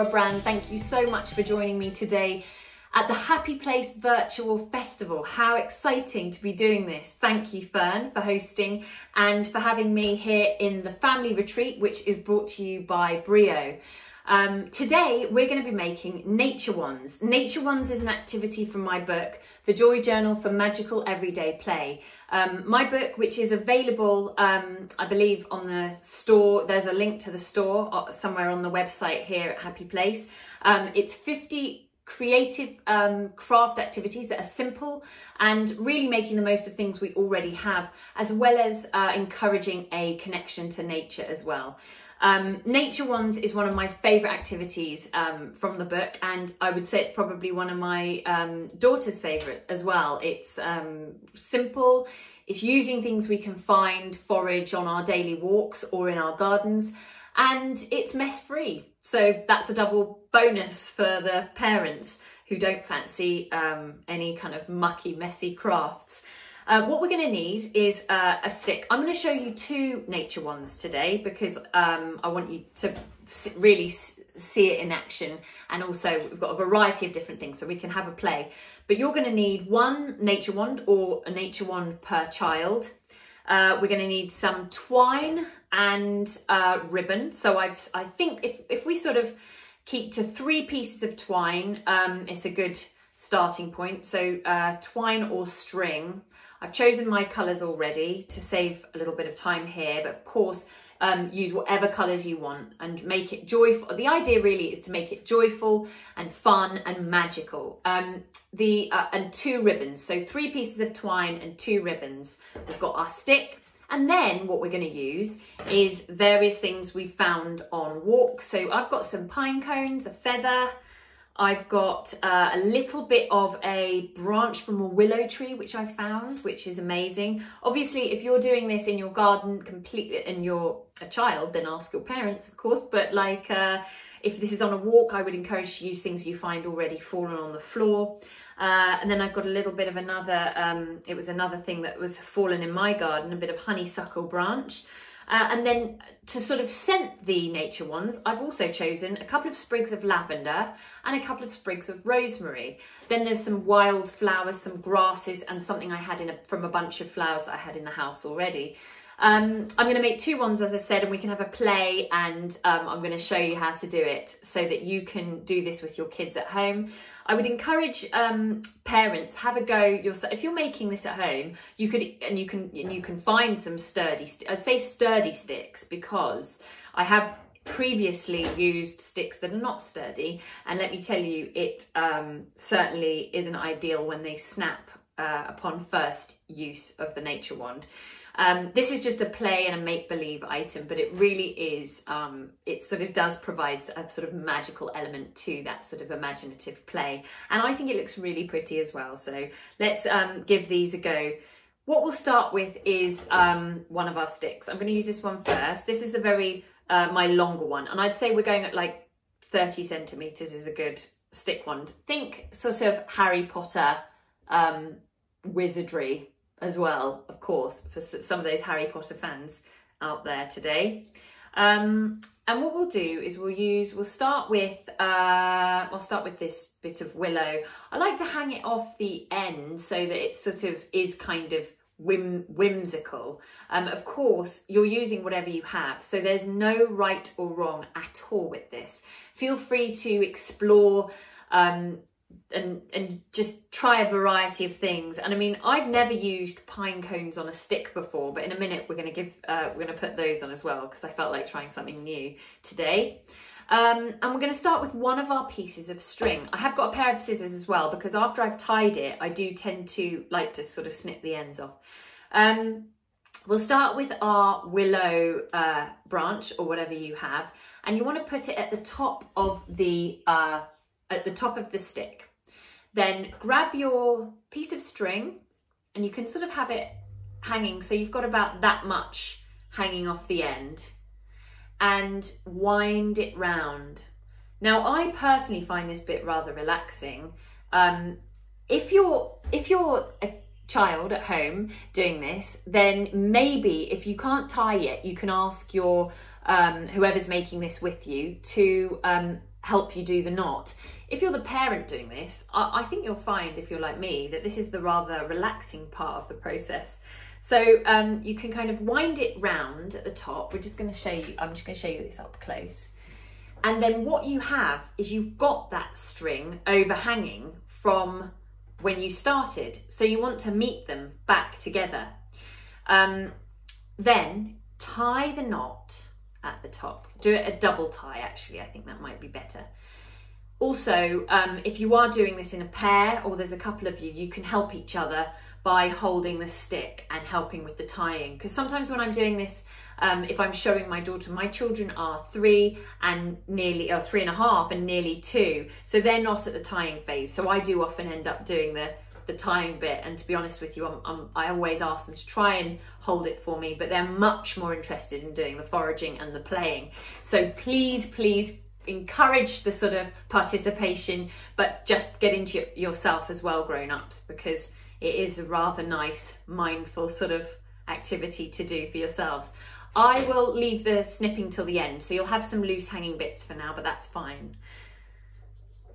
Laura Brand. Thank you so much for joining me today at the Happy Place Virtual Festival. How exciting to be doing this. Thank you, Fearne, for hosting and for having me here in the family retreat, which is brought to you by Brio. Um, today, we're going to be making Nature Wands. Nature Wands is an activity from my book, The Joy Journal for Magical Everyday Play. Um, my book, which is available, um, I believe, on the store. There's a link to the store uh, somewhere on the website here at Happy Place. Um, it's 50 creative um, craft activities that are simple and really making the most of things we already have, as well as uh, encouraging a connection to nature as well. Um, Nature wands is one of my favourite activities um, from the book, and I would say it's probably one of my um, daughter's favourite as well. It's um, simple, it's using things we can find, forage on our daily walks or in our gardens, and it's mess free. So that's a double bonus for the parents who don't fancy um, any kind of mucky, messy crafts. Uh, what we're going to need is uh, a stick. I'm going to show you two nature wands today because um, I want you to really see it in action and also we've got a variety of different things so we can have a play. But you're going to need one nature wand or a nature wand per child. Uh, we're going to need some twine and uh, ribbon. So I've, I think if, if we sort of keep to three pieces of twine, um, it's a good starting point. So uh, twine or string. I've chosen my colours already to save a little bit of time here, but of course, um, use whatever colours you want and make it joyful. The idea really is to make it joyful and fun and magical. Um, the uh, And two ribbons, so three pieces of twine and two ribbons. We've got our stick, and then what we're going to use is various things we found on walks. So I've got some pine cones, a feather, I've got uh, a little bit of a branch from a willow tree, which I found, which is amazing. Obviously, if you're doing this in your garden completely and you're a child, then ask your parents, of course. But like, uh, if this is on a walk, I would encourage to use things you find already fallen on the floor. Uh, and then I've got a little bit of another, um, it was another thing that was fallen in my garden, a bit of honeysuckle branch. Uh, and then to sort of scent the nature wands, I've also chosen a couple of sprigs of lavender and a couple of sprigs of rosemary. Then there's some wild flowers, some grasses, and something I had in a, from a bunch of flowers that I had in the house already. Um, I'm going to make two ones, as I said, and we can have a play and um, I'm going to show you how to do it so that you can do this with your kids at home. I would encourage um, parents have a go yourself. If you're making this at home, you could and you can and you can find some sturdy. I'd say sturdy sticks because I have previously used sticks that are not sturdy, and let me tell you, it um, certainly isn't ideal when they snap uh, upon first use of the nature wand. Um, this is just a play and a make-believe item, but it really is, um, it sort of does provide a sort of magical element to that sort of imaginative play. And I think it looks really pretty as well. So let's um, give these a go. What we'll start with is um, one of our sticks. I'm going to use this one first. This is a very, uh, my longer one. And I'd say we're going at like 30 centimetres is a good stick one. Think sort of Harry Potter um, wizardry as well, of course, for some of those Harry Potter fans out there today. Um, and what we'll do is we'll use, we'll start with, uh, I'll start with this bit of willow. I like to hang it off the end so that it sort of is kind of whim, whimsical. Um, of course, you're using whatever you have, so there's no right or wrong at all with this. Feel free to explore um, and and just try a variety of things. And I mean, I've never used pine cones on a stick before, but in a minute we're going to give uh, we're going to put those on as well because I felt like trying something new today. Um, and we're going to start with one of our pieces of string. I have got a pair of scissors as well because after I've tied it, I do tend to like to sort of snip the ends off. Um, we'll start with our willow uh, branch or whatever you have, and you want to put it at the top of the uh, at the top of the stick. Then grab your piece of string and you can sort of have it hanging so you've got about that much hanging off the end and wind it round. Now I personally find this bit rather relaxing. Um, if you're if you're a child at home doing this, then maybe if you can't tie it, you can ask your um, whoever's making this with you to um, help you do the knot. If you're the parent doing this, I, I think you'll find, if you're like me, that this is the rather relaxing part of the process. So um, you can kind of wind it round at the top. We're just going to show you, I'm just going to show you this up close. And then what you have is you've got that string overhanging from when you started. So you want to meet them back together. Um, then tie the knot at the top. Do it a double tie actually, I think that might be better. Also, um, if you are doing this in a pair or there's a couple of you, you can help each other by holding the stick and helping with the tying. Because sometimes when I'm doing this, um, if I'm showing my daughter, my children are three and nearly, or three and a half and nearly two. So they're not at the tying phase. So I do often end up doing the the tying bit and to be honest with you I'm, I'm, i always ask them to try and hold it for me but they're much more interested in doing the foraging and the playing so please please encourage the sort of participation but just get into yourself as well grown-ups because it is a rather nice mindful sort of activity to do for yourselves I will leave the snipping till the end so you'll have some loose hanging bits for now but that's fine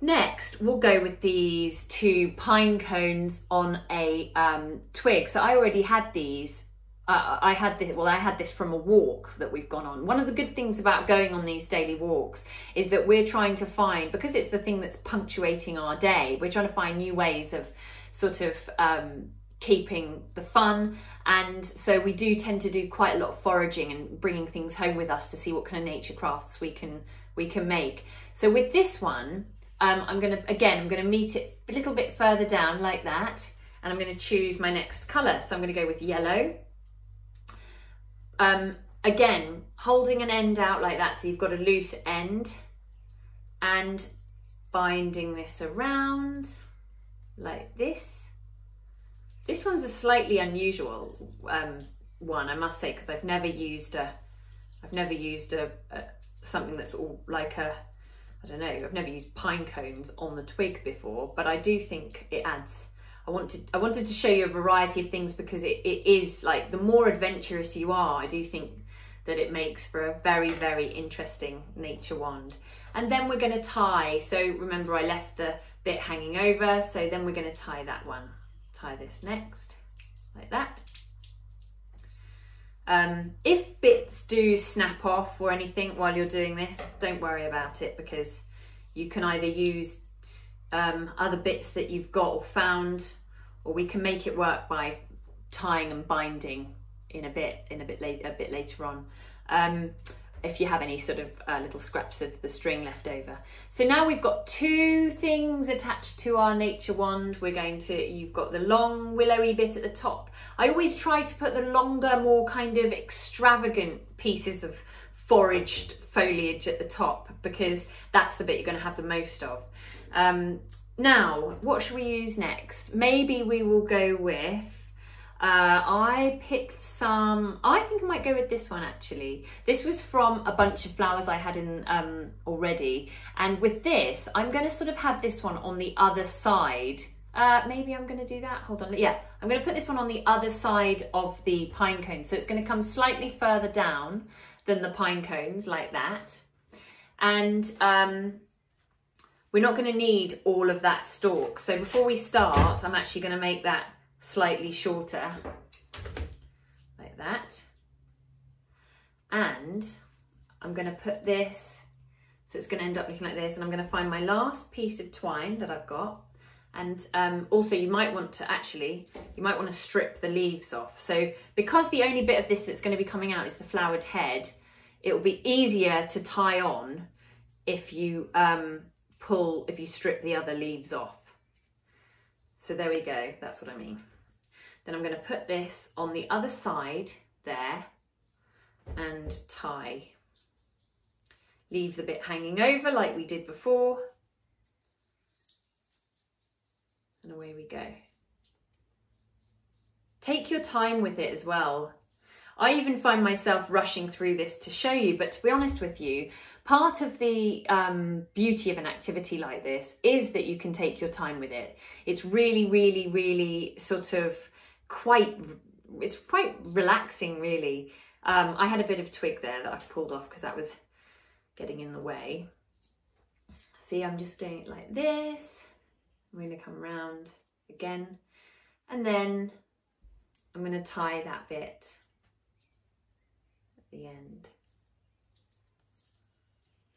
Next, we'll go with these two pine cones on a um, twig. So I already had these. Uh, I had this, well, I had this from a walk that we've gone on. One of the good things about going on these daily walks is that we're trying to find, because it's the thing that's punctuating our day, we're trying to find new ways of sort of um, keeping the fun. And so we do tend to do quite a lot of foraging and bringing things home with us to see what kind of nature crafts we can we can make. So with this one, um, I'm going to, again, I'm going to meet it a little bit further down like that. And I'm going to choose my next colour. So I'm going to go with yellow. Um, again, holding an end out like that. So you've got a loose end and binding this around like this. This one's a slightly unusual um, one, I must say, because I've never used a, I've never used a, a something that's all like a I don't know, I've never used pine cones on the twig before, but I do think it adds, I wanted, I wanted to show you a variety of things because it, it is like, the more adventurous you are, I do think that it makes for a very, very interesting nature wand. And then we're gonna tie, so remember I left the bit hanging over, so then we're gonna tie that one. Tie this next, like that. Um, if bits do snap off or anything while you're doing this, don't worry about it because you can either use um, other bits that you've got or found, or we can make it work by tying and binding in a bit in a bit late a bit later on. Um, if you have any sort of uh, little scraps of the string left over. So now we've got two things attached to our nature wand. We're going to, you've got the long willowy bit at the top. I always try to put the longer, more kind of extravagant pieces of foraged foliage at the top because that's the bit you're going to have the most of. Um, now, what should we use next? Maybe we will go with uh, I picked some, I think I might go with this one actually. This was from a bunch of flowers I had in um, already. And with this, I'm gonna sort of have this one on the other side. Uh, maybe I'm gonna do that, hold on. Yeah, I'm gonna put this one on the other side of the pine cone. So it's gonna come slightly further down than the pine cones like that. And um, we're not gonna need all of that stalk. So before we start, I'm actually gonna make that slightly shorter like that. And I'm going to put this, so it's going to end up looking like this, and I'm going to find my last piece of twine that I've got. And um, also you might want to actually, you might want to strip the leaves off. So because the only bit of this that's going to be coming out is the flowered head, it will be easier to tie on if you um, pull, if you strip the other leaves off. So there we go, that's what I mean. Then I'm going to put this on the other side there and tie. Leave the bit hanging over like we did before. And away we go. Take your time with it as well. I even find myself rushing through this to show you, but to be honest with you, part of the um, beauty of an activity like this is that you can take your time with it. It's really, really, really sort of quite, it's quite relaxing really. Um, I had a bit of twig there that I've pulled off because that was getting in the way. See, I'm just doing it like this. I'm going to come round again and then I'm going to tie that bit at the end.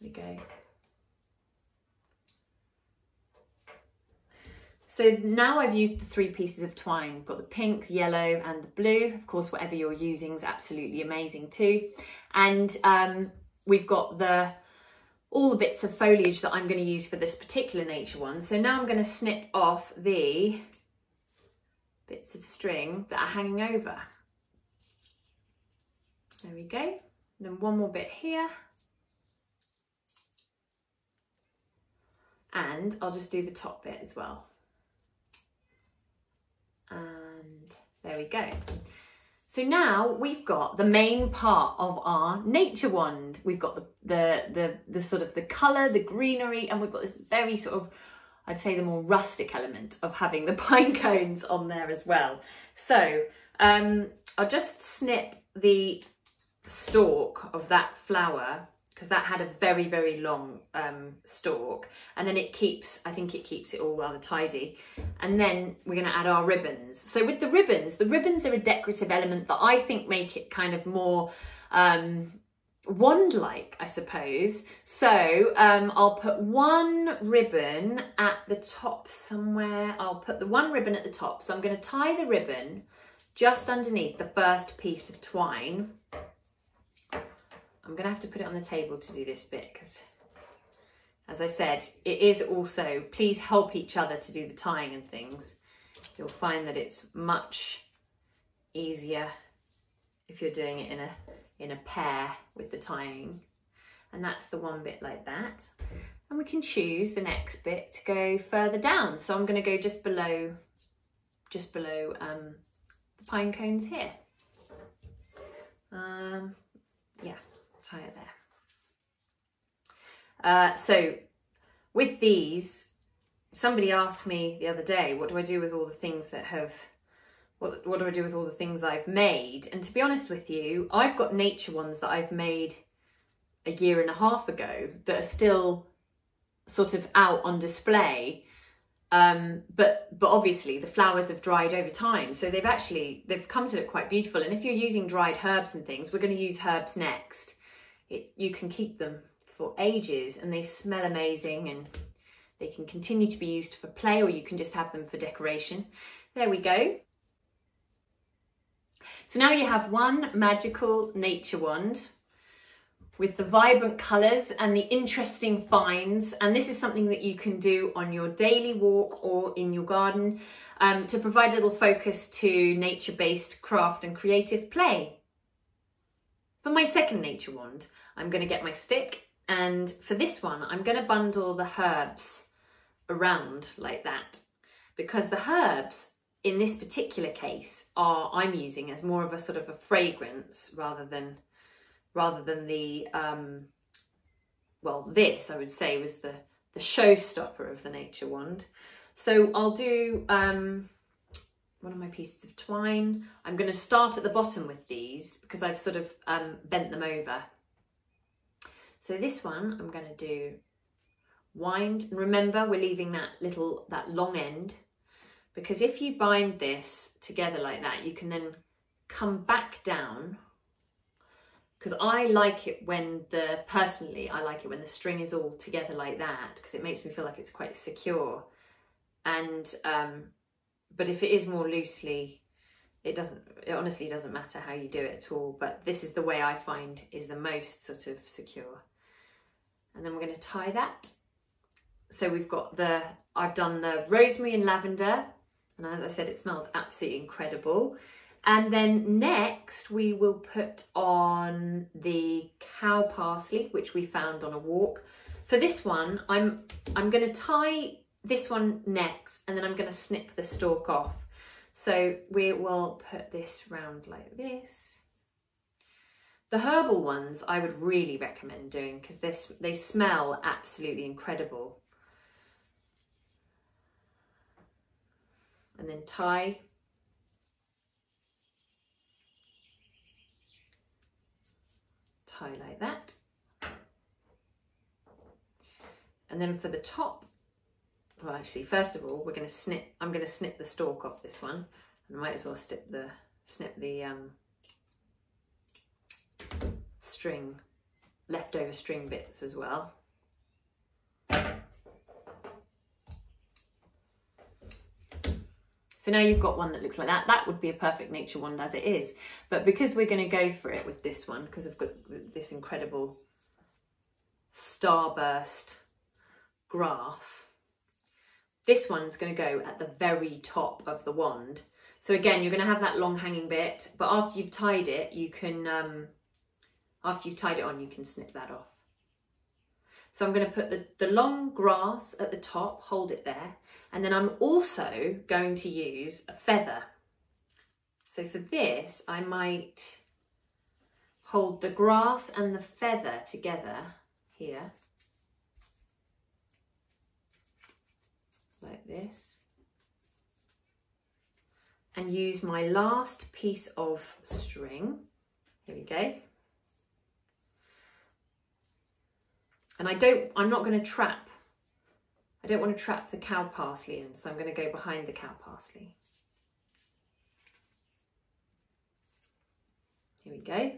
We go. So now I've used the three pieces of twine. I've got the pink, the yellow and the blue. Of course, whatever you're using is absolutely amazing too. And um, we've got the all the bits of foliage that I'm going to use for this particular nature wand. So now I'm going to snip off the bits of string that are hanging over. There we go. then one more bit here. And I'll just do the top bit as well. And there we go. So now we've got the main part of our nature wand. We've got the, the, the, the sort of the colour, the greenery, and we've got this very sort of, I'd say the more rustic element of having the pine cones on there as well. So um, I'll just snip the stalk of that flower because that had a very, very long um, stalk. And then it keeps, I think it keeps it all rather tidy. And then we're gonna add our ribbons. So with the ribbons, the ribbons are a decorative element that I think make it kind of more um, wand-like, I suppose. So um, I'll put one ribbon at the top somewhere. I'll put the one ribbon at the top. So I'm gonna tie the ribbon just underneath the first piece of twine I'm going to have to put it on the table to do this bit because, as I said, it is also, please help each other to do the tying and things. You'll find that it's much easier if you're doing it in a, in a pair with the tying. And that's the one bit like that. And we can choose the next bit to go further down. So I'm going to go just below, just below um, the pine cones here. Um, yeah it there. Uh, so with these, somebody asked me the other day, what do I do with all the things that have, what, what do I do with all the things I've made? And to be honest with you, I've got nature wands that I've made a year and a half ago that are still sort of out on display um, but but obviously the flowers have dried over time so they've actually they've come to look quite beautiful and if you're using dried herbs and things we're going to use herbs next it, you can keep them for ages and they smell amazing and they can continue to be used for play or you can just have them for decoration. There we go. So now you have one magical nature wand with the vibrant colours and the interesting finds and this is something that you can do on your daily walk or in your garden um, to provide a little focus to nature-based craft and creative play. For my second nature wand, I'm going to get my stick and for this one, I'm going to bundle the herbs around like that. Because the herbs in this particular case are I'm using as more of a sort of a fragrance rather than rather than the um well this I would say was the the showstopper of the nature wand. So I'll do um one of my pieces of twine. I'm going to start at the bottom with these because I've sort of um, bent them over. So this one I'm going to do wind. And remember, we're leaving that little, that long end because if you bind this together like that, you can then come back down because I like it when the, personally, I like it when the string is all together like that because it makes me feel like it's quite secure. And um, but if it is more loosely, it doesn't, it honestly doesn't matter how you do it at all. But this is the way I find is the most sort of secure. And then we're going to tie that. So we've got the, I've done the rosemary and lavender. And as I said, it smells absolutely incredible. And then next we will put on the cow parsley, which we found on a walk. For this one, I'm I'm going to tie this one next and then I'm going to snip the stalk off. So we will put this round like this. The herbal ones I would really recommend doing because this they smell absolutely incredible. And then tie. Tie like that. And then for the top, well actually, first of all, we're gonna snip, I'm gonna snip the stalk off this one. And I might as well snip the, snip the um, string, leftover string bits as well. So now you've got one that looks like that. That would be a perfect nature wand as it is. But because we're going to go for it with this one, because I've got this incredible starburst grass, this one's going to go at the very top of the wand. So again, you're going to have that long hanging bit, but after you've tied it, you can, um, after you've tied it on, you can snip that off. So I'm going to put the, the long grass at the top, hold it there, and then I'm also going to use a feather. So for this, I might hold the grass and the feather together here, like this, and use my last piece of string. Here we go. And I don't, I'm not going to trap I don't want to trap the cow parsley in, so I'm going to go behind the cow parsley. Here we go.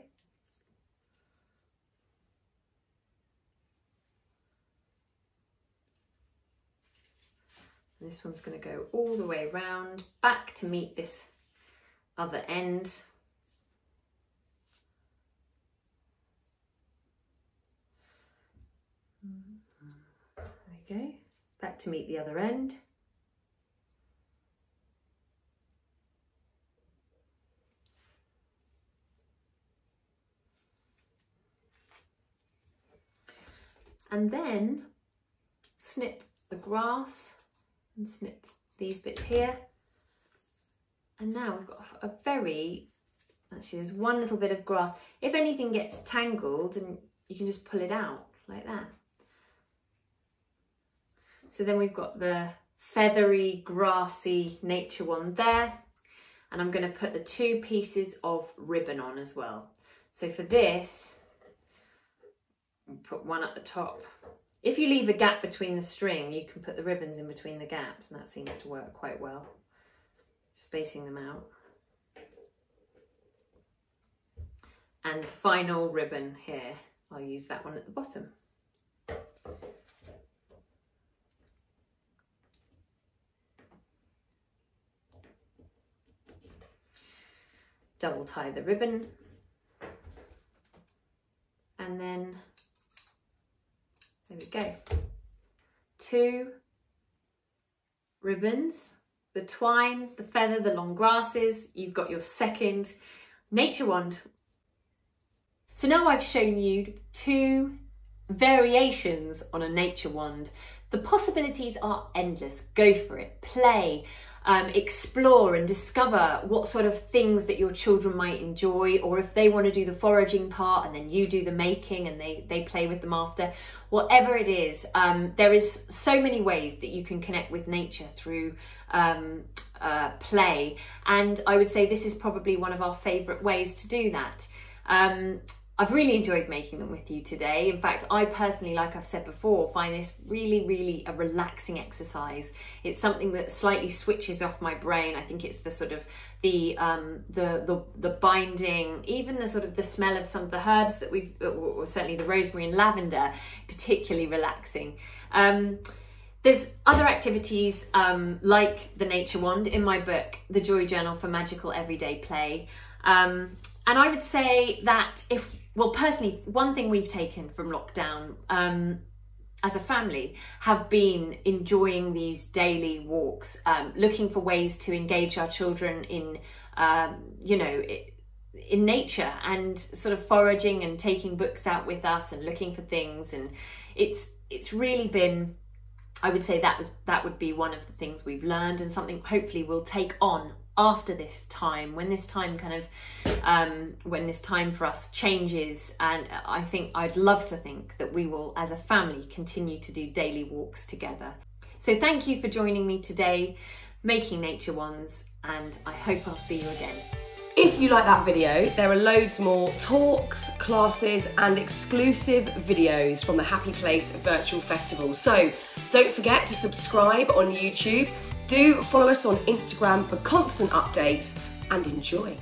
And this one's going to go all the way round, back to meet this other end. There we go back to meet the other end. And then snip the grass and snip these bits here. And now we've got a very, actually there's one little bit of grass. If anything gets tangled and you can just pull it out like that. So then we've got the feathery, grassy nature wand there. And I'm going to put the two pieces of ribbon on as well. So for this, put one at the top. If you leave a gap between the string, you can put the ribbons in between the gaps and that seems to work quite well, spacing them out. And final ribbon here, I'll use that one at the bottom. double tie the ribbon and then there we go two ribbons the twine the feather the long grasses. You've got your second nature wand. So now I've shown you two variations on a nature wand. The possibilities are endless. Go for it. Play um, explore and discover what sort of things that your children might enjoy, or if they want to do the foraging part and then you do the making and they, they play with them after. Whatever it is, um, there is so many ways that you can connect with nature through um, uh, play. And I would say this is probably one of our favourite ways to do that. Um, I've really enjoyed making them with you today. In fact, I personally, like I've said before, find this really, really a relaxing exercise. It's something that slightly switches off my brain. I think it's the sort of the um, the, the the binding, even the sort of the smell of some of the herbs that we've, or certainly the rosemary and lavender, particularly relaxing. Um, there's other activities um, like the nature wand in my book, The Joy Journal for Magical Everyday Play. Um, and I would say that if well, personally, one thing we've taken from lockdown um, as a family have been enjoying these daily walks, um, looking for ways to engage our children in, um, you know, in nature and sort of foraging and taking books out with us and looking for things. And it's it's really been, I would say that was that would be one of the things we've learned and something hopefully we'll take on after this time when this time kind of um, when this time for us changes and i think i'd love to think that we will as a family continue to do daily walks together. So thank you for joining me today making nature wands and i hope i'll see you again. If you like that video, there are loads more talks, classes, and exclusive videos from the Happy Place Virtual Festival. So don't forget to subscribe on YouTube. Do follow us on Instagram for constant updates and enjoy.